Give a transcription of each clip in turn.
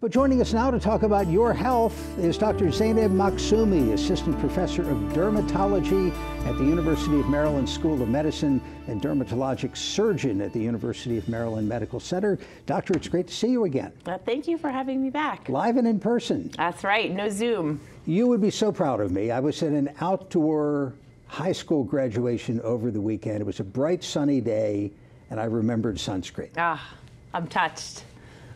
But joining us now to talk about your health is Dr. Zaineb Makhzoumi, Assistant Professor of Dermatology at the University of Maryland School of Medicine and Dermatologic Surgeon at the University of Maryland Medical Center. Doctor, it's great to see you again. Well, thank you for having me back. Live and in person. That's right, no Zoom. You would be so proud of me. I was at an outdoor high school graduation over the weekend. It was a bright, sunny day, and I remembered sunscreen. Ah, I'm touched.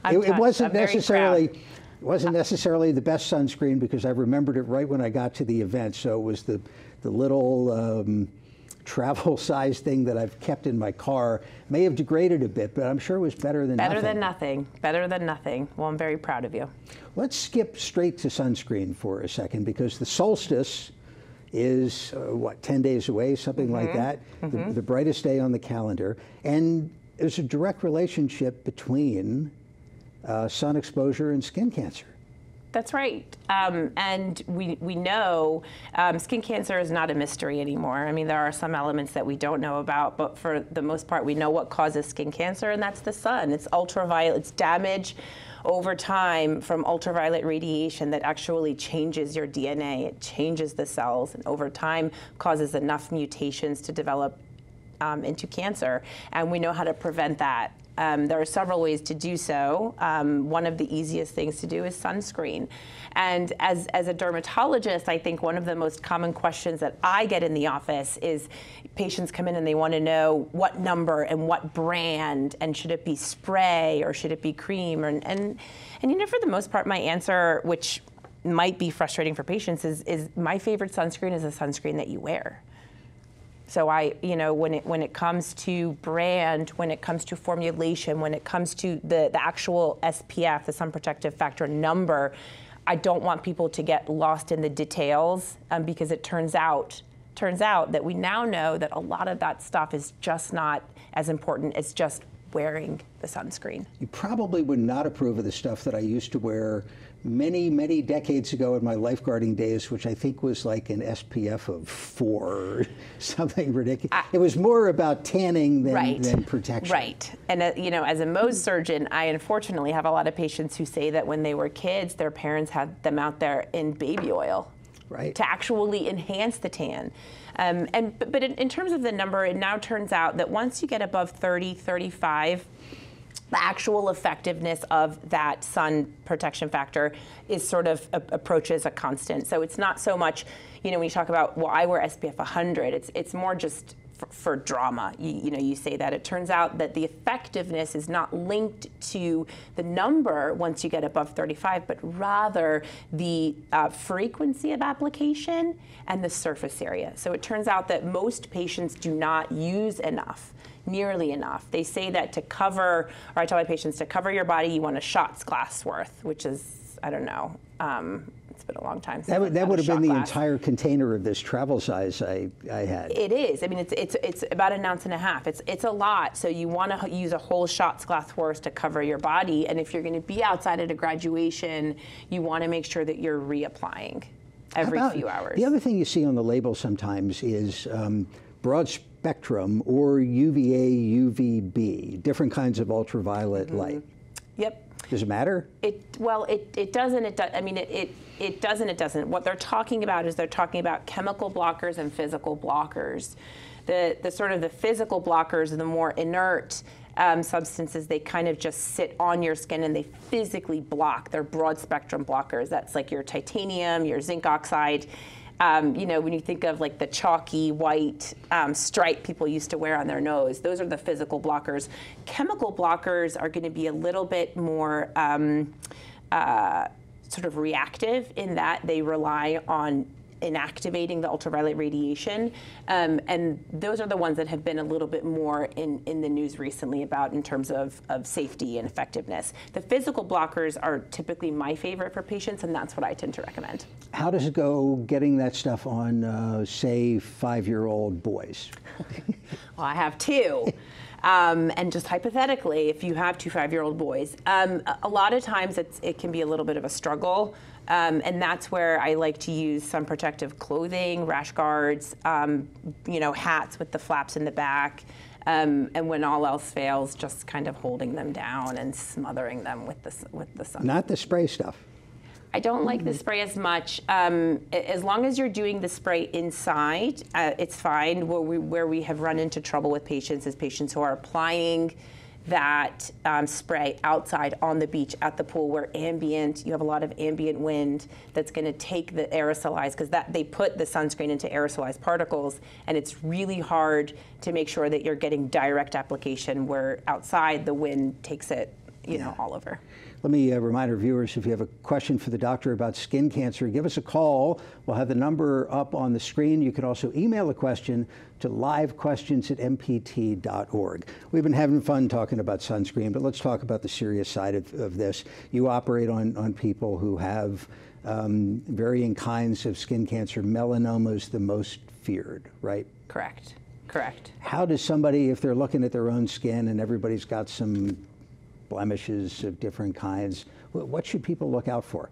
It, it, wasn't necessarily it wasn't necessarily the best sunscreen because I remembered it right when I got to the event. So it was the the little um, travel size thing that I've kept in my car. May have degraded a bit, but I'm sure it was better than better nothing. than nothing. Better than nothing. Well, I'm very proud of you. Let's skip straight to sunscreen for a second because the solstice is uh, what 10 days away, something mm-hmm. like that. Mm-hmm. The, the brightest day on the calendar, and there's a direct relationship between uh, sun exposure and skin cancer. That's right. Um, and we, we know um, skin cancer is not a mystery anymore. I mean, there are some elements that we don't know about, but for the most part, we know what causes skin cancer, and that's the sun. It's ultraviolet, it's damage over time from ultraviolet radiation that actually changes your DNA. It changes the cells, and over time causes enough mutations to develop um, into cancer. And we know how to prevent that. Um, there are several ways to do so. Um, one of the easiest things to do is sunscreen. And as, as a dermatologist, I think one of the most common questions that I get in the office is patients come in and they want to know what number and what brand, and should it be spray or should it be cream? And, and, and you know, for the most part, my answer, which might be frustrating for patients, is, is my favorite sunscreen is a sunscreen that you wear. So I, you know, when it when it comes to brand, when it comes to formulation, when it comes to the, the actual SPF, the sun protective factor number, I don't want people to get lost in the details um, because it turns out turns out that we now know that a lot of that stuff is just not as important as just wearing the sunscreen. You probably would not approve of the stuff that I used to wear many, many decades ago in my lifeguarding days, which I think was like an SPF of four something ridiculous. I, it was more about tanning than, right, than protection. Right. And, uh, you know, as a Mohs surgeon, I unfortunately have a lot of patients who say that when they were kids, their parents had them out there in baby oil. Right. To actually enhance the tan. Um, and but in, in terms of the number, it now turns out that once you get above 30, 35, the actual effectiveness of that sun protection factor is sort of a, approaches a constant. So it's not so much, you know, when you talk about, well, I wear SPF 100, it's, it's more just for, for drama. You, you, know, you say that. It turns out that the effectiveness is not linked to the number once you get above 35, but rather the uh, frequency of application and the surface area. So it turns out that most patients do not use enough nearly enough. They say that to cover, or I tell my patients to cover your body, you want a shot's glass worth, which is, I don't know, um, it's been a long time. that would, that would have been glass. the entire container of this travel size I, I had. It is. I mean, it's, it's, it's about an ounce and a half. It's, it's a lot. So you want to use a whole shot's glass worth to cover your body. And if you're going to be outside at a graduation, you want to make sure that you're reapplying every about, few hours. The other thing you see on the label sometimes is um, broad spectrum or UVA, UVB, different kinds of ultraviolet mm-hmm. light. Yep. Does it matter? It well, it, it doesn't. It does. I mean, it, it it doesn't. It doesn't. What they're talking about is they're talking about chemical blockers and physical blockers. The the sort of the physical blockers are the more inert um, substances. They kind of just sit on your skin and they physically block. They're broad spectrum blockers. That's like your titanium, your zinc oxide. Um, you know, when you think of like the chalky white um, stripe people used to wear on their nose, those are the physical blockers. Chemical blockers are going to be a little bit more um, uh, sort of reactive in that they rely on inactivating the ultraviolet radiation. Um, and those are the ones that have been a little bit more in, in the news recently about in terms of, of safety and effectiveness. The physical blockers are typically my favorite for patients, and that's what I tend to recommend. How does it go getting that stuff on, uh, say, five year old boys? well, I have two. Um, and just hypothetically, if you have two five year old boys, um, a lot of times it can be a little bit of a struggle. Um, and that's where I like to use some protective clothing, rash guards, um, you know, hats with the flaps in the back. Um, and when all else fails, just kind of holding them down and smothering them with the, with the sun. Not the spray stuff. I don't like the spray as much. Um, as long as you're doing the spray inside, uh, it's fine. Where we, where we have run into trouble with patients is patients who are applying that um, spray outside on the beach at the pool where ambient you have a lot of ambient wind that's going to take the aerosolized because that they put the sunscreen into aerosolized particles and it's really hard to make sure that you're getting direct application where outside the wind takes it you know all over let me uh, remind our viewers if you have a question for the doctor about skin cancer, give us a call. We'll have the number up on the screen. You can also email a question to livequestions at mpt.org. We've been having fun talking about sunscreen, but let's talk about the serious side of, of this. You operate on, on people who have um, varying kinds of skin cancer. Melanoma is the most feared, right? Correct. Correct. How does somebody, if they're looking at their own skin and everybody's got some blemishes of different kinds. What should people look out for?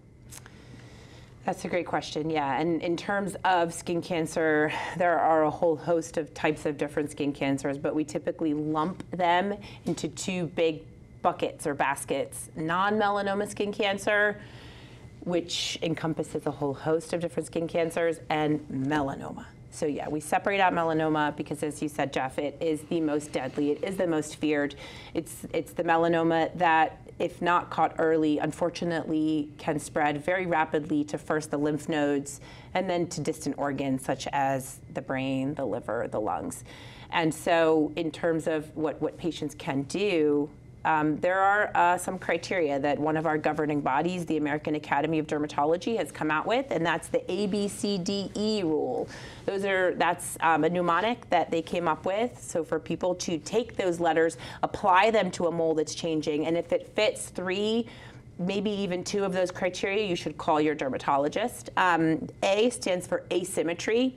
That's a great question. Yeah, and in terms of skin cancer, there are a whole host of types of different skin cancers, but we typically lump them into two big buckets or baskets. Non-melanoma skin cancer, which encompasses a whole host of different skin cancers, and melanoma. So yeah, we separate out melanoma because, as you said, Jeff, it is the most deadly. It is the most feared. It's it's the melanoma that, if not caught early, unfortunately can spread very rapidly to first the lymph nodes and then to distant organs such as the brain, the liver, the lungs. And so, in terms of what what patients can do, um, there are uh, some criteria that one of our governing bodies, the American Academy of Dermatology, has come out with, and that's the ABCDE rule. Those are that's um, a mnemonic that they came up with. So for people to take those letters, apply them to a mole that's changing, and if it fits three maybe even two of those criteria, you should call your dermatologist. Um, a stands for asymmetry.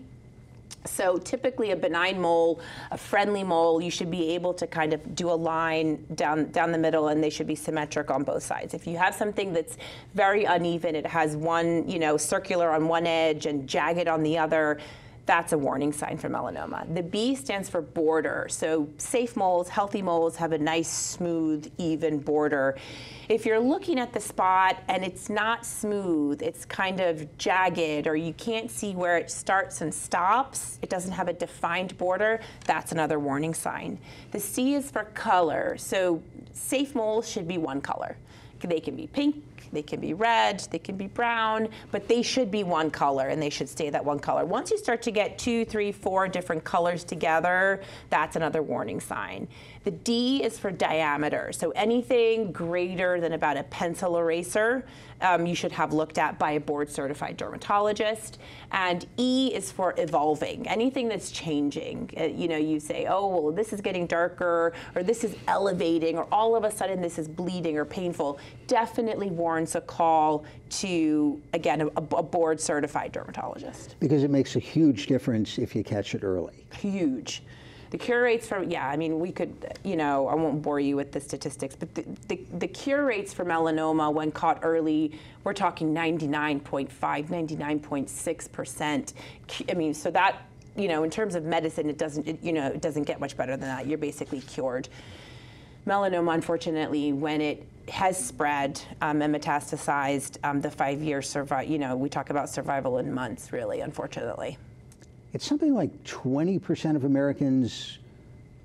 So typically a benign mole, a friendly mole, you should be able to kind of do a line down, down the middle and they should be symmetric on both sides. If you have something that's very uneven, it has one, you know, circular on one edge and jagged on the other, that's a warning sign for melanoma. The B stands for border. So safe moles, healthy moles have a nice, smooth, even border. If you're looking at the spot and it's not smooth, it's kind of jagged, or you can't see where it starts and stops, it doesn't have a defined border, that's another warning sign. The C is for color. So safe moles should be one color. They can be pink, they can be red, they can be brown, but they should be one color and they should stay that one color. Once you start to get two, three, four different colors together, that's another warning sign. The D is for diameter. So anything greater than about a pencil eraser, um, you should have looked at by a board certified dermatologist. And E is for evolving. Anything that's changing. Uh, you know, you say, oh, well, this is getting darker, or this is elevating, or all of a sudden this is bleeding or painful. Definitely warrants a call to, again, a, a board certified dermatologist. Because it makes a huge difference if you catch it early. Huge. The cure rates for, yeah, I mean, we could, you know, I won't bore you with the statistics, but the, the, the cure rates for melanoma when caught early, we're talking 99.5, 99.6%. I mean, so that, you know, in terms of medicine, it doesn't, it, you know, it doesn't get much better than that. You're basically cured. Melanoma, unfortunately, when it has spread um, and metastasized, um, the five-year survival, you know, we talk about survival in months, really, unfortunately. It's something like 20% of Americans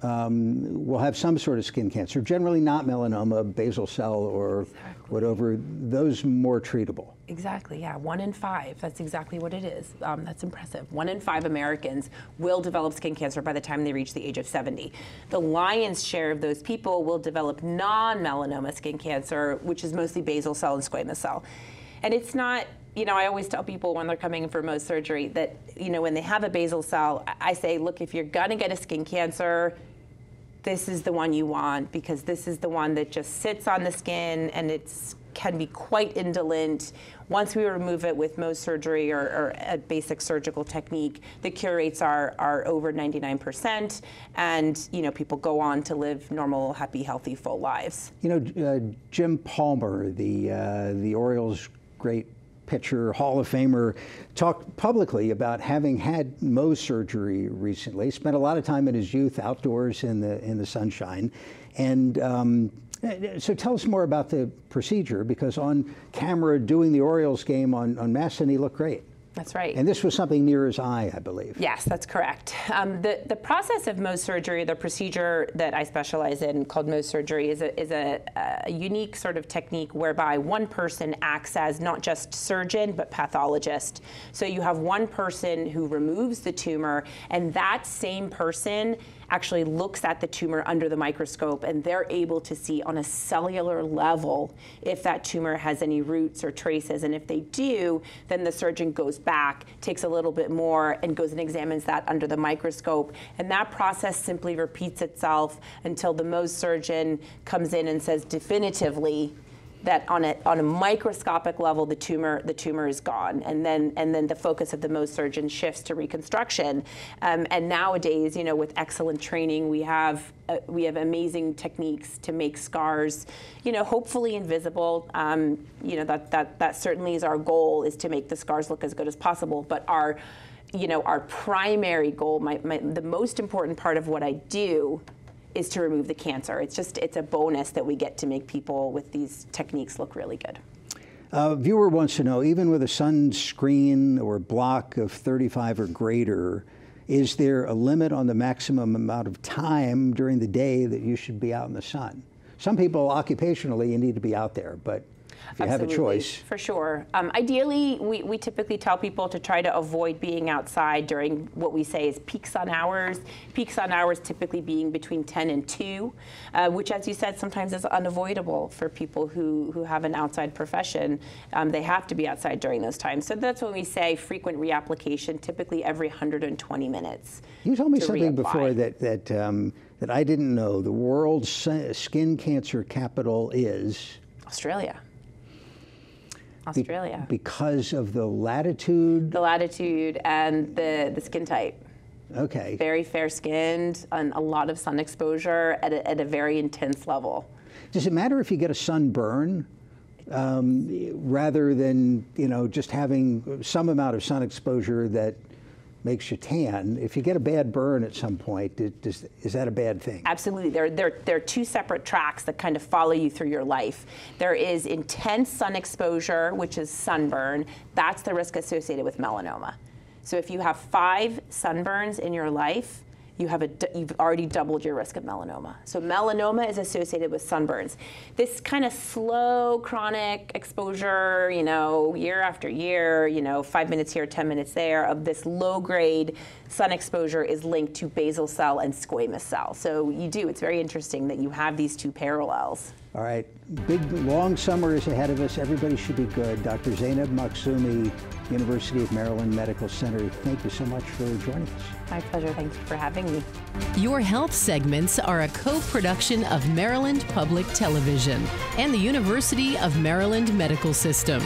um, will have some sort of skin cancer, generally not melanoma, basal cell, or exactly. whatever, those more treatable. Exactly, yeah. One in five. That's exactly what it is. Um, that's impressive. One in five Americans will develop skin cancer by the time they reach the age of 70. The lion's share of those people will develop non melanoma skin cancer, which is mostly basal cell and squamous cell. And it's not you know, I always tell people when they're coming in for Mohs surgery that, you know, when they have a basal cell, I say, look, if you're going to get a skin cancer, this is the one you want because this is the one that just sits on the skin and it can be quite indolent. Once we remove it with Mohs surgery or, or, a basic surgical technique, the cure rates are, are over 99%, and you know people go on to live normal, happy, healthy, full lives. You know, uh, Jim Palmer, the uh, the Orioles' great pitcher, Hall of Famer, talked publicly about having had Mohs surgery recently. Spent a lot of time in his youth outdoors in the in the sunshine, and. Um, so tell us more about the procedure because on camera doing the Orioles game on, on MASN, he looked great. That's right. And this was something near his eye, I believe. Yes, that's correct. Um, the, the process of Mohs surgery, the procedure that I specialize in called Mohs surgery, is, a, is a, a unique sort of technique whereby one person acts as not just surgeon, but pathologist. So you have one person who removes the tumor, and that same person actually looks at the tumor under the microscope and they're able to see on a cellular level if that tumor has any roots or traces. And if they do, then the surgeon goes back, takes a little bit more, and goes and examines that under the microscope. And that process simply repeats itself until the Mohs surgeon comes in and says definitively, that on a, on a microscopic level the tumor the tumor is gone. And then and then the focus of the Mohs surgeon shifts to reconstruction. Um, and nowadays you know with excellent training we have uh, we have amazing techniques to make scars you know hopefully invisible. Um, you know that, that that certainly is our goal is to make the scars look as good as possible. But our you know our primary goal my, my the most important part of what I do is to remove the cancer. It's just it's a bonus that we get to make people with these techniques look really good. A viewer wants to know, even with a sunscreen or block of 35 or greater, is there a limit on the maximum amount of time during the day that you should be out in the sun? Some people occupationally you need to be out there, but if you Absolutely, have a choice. For sure. Um, ideally, we, we typically tell people to try to avoid being outside during what we say is peak sun hours. Peak sun hours typically being between 10 and 2, uh, which, as you said, sometimes is unavoidable for people who, who have an outside profession. Um, they have to be outside during those times. So that's when we say frequent reapplication, typically every 120 minutes. You told me to something reapply. before that that um, that I didn't know. The world's skin cancer capital is Australia. Be- Australia. because of the latitude. the latitude and the, the skin type. Okay. very fair skinned and a lot of sun exposure at a, at a very intense level. Does it matter if you get a sunburn um, rather than you know just having some amount of sun exposure that makes you tan? If you get a bad burn at some point, it- does, is that a bad thing? Absolutely. There, there, there are two separate tracks that kind of follow you through your life. There is intense sun exposure, which is sunburn. That's the risk associated with melanoma. So if you have five sunburns in your life, you have a, d- you've already doubled your risk of melanoma. So melanoma is associated with sunburns. This kind of slow chronic exposure, you know, year after year, you know, five minutes here, 10 minutes there, of this low grade sun exposure is linked to basal cell and squamous cell. So you do, it's very interesting that you have these two parallels. All right, big long summer is ahead of us. Everybody should be good. Dr. Zaineb Makhzoumi, University of Maryland Medical Center. Thank you so much for joining us. My pleasure. Thank you for having me. Your health segments are a co production of Maryland Public Television and the University of Maryland Medical System.